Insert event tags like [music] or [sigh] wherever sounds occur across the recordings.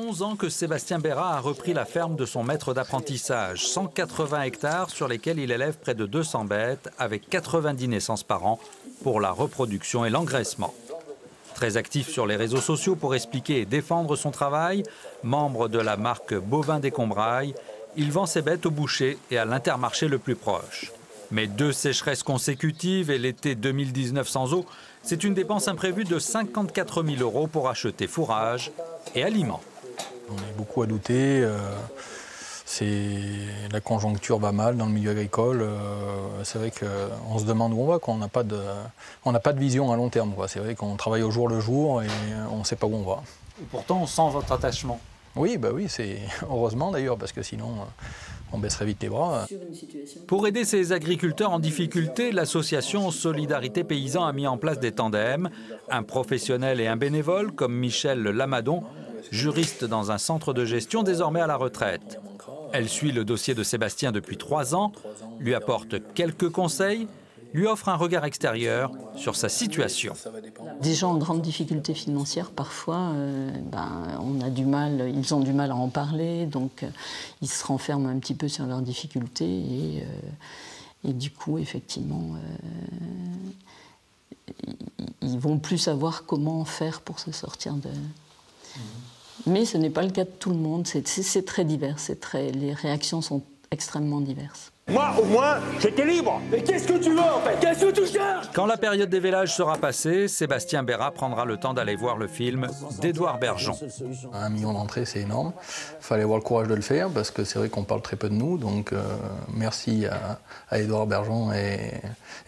11 ans que Sébastien Bérat a repris la ferme de son maître d'apprentissage. 180 hectares sur lesquels il élève près de 200 bêtes avec 90 naissances par an pour la reproduction et l'engraissement. Très actif sur les réseaux sociaux pour expliquer et défendre son travail, membre de la marque Bovin des Combrailles, il vend ses bêtes au boucher et à l'intermarché le plus proche. Mais deux sécheresses consécutives et l'été 2019 sans eau, c'est une dépense imprévue de 54 000 euros pour acheter fourrage et aliments. On est beaucoup à douter. Euh, c'est la conjoncture va mal dans le milieu agricole. Euh, c'est vrai qu'on se demande où on va, qu'on n'a pas de, on n'a pas de vision à long terme. C'est vrai qu'on travaille au jour le jour et on ne sait pas où on va. Et pourtant, on sent votre attachement. Oui, bah oui, c'est [laughs] heureusement d'ailleurs, parce que sinon, euh, on baisserait vite les bras. Pour aider ces agriculteurs en difficulté, l'association Solidarité Paysan a mis en place des tandems. Un professionnel et un bénévole, comme Michel Lamadon, juriste dans un centre de gestion désormais à la retraite. Elle suit le dossier de Sébastien depuis trois ans, lui apporte quelques conseils, lui offre un regard extérieur sur sa situation. Des gens en grande difficulté financière, parfois, euh, ben, on a du mal, ils ont du mal à en parler, donc euh, ils se renferment un petit peu sur leurs difficultés et, euh, et du coup, effectivement, ils vont plus savoir comment faire pour se sortir de. Mmh. Mais ce n'est pas le cas de tout le monde. C'est très divers. Très, les réactions sont extrêmement diverses. Moi, au moins, j'étais libre. Mais qu'est-ce que tu veux, en fait? Qu'est-ce que tu cherches? Quand la période des vélages sera passée, Sébastien Bérat prendra le temps d'aller voir le film d'Édouard Bergeon. Un million d'entrées, c'est énorme. Il fallait avoir le courage de le faire, parce que c'est vrai qu'on parle très peu de nous. Donc, euh, merci à, Édouard Bergeon et,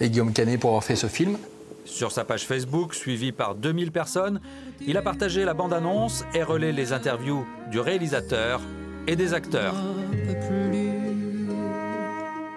et Guillaume Canet pour avoir fait ce film. Sur sa page Facebook, suivie par 2000 personnes, il a partagé la bande-annonce et relais les interviews du réalisateur et des acteurs.